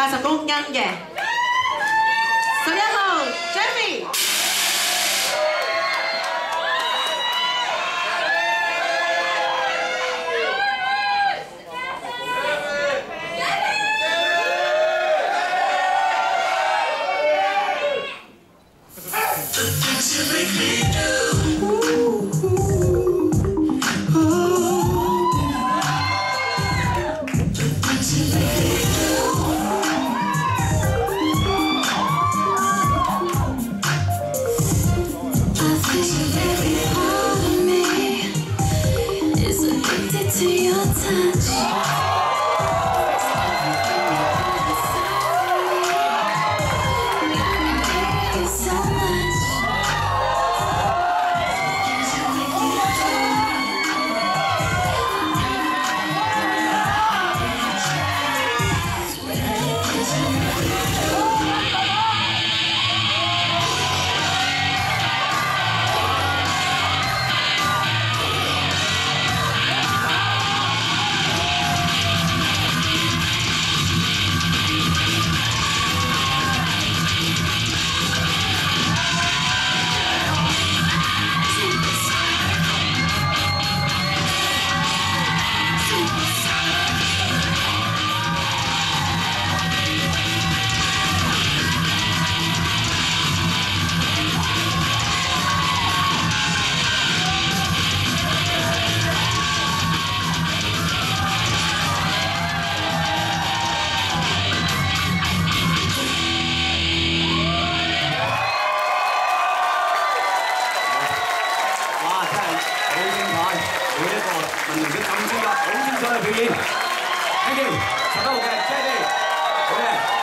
八十公斤嘅。十一號 Jamie。To your touch. 好精彩每一個文營嘅感先啦，好精彩嘅表演。Thank you，嘅 Jackie，好嘅。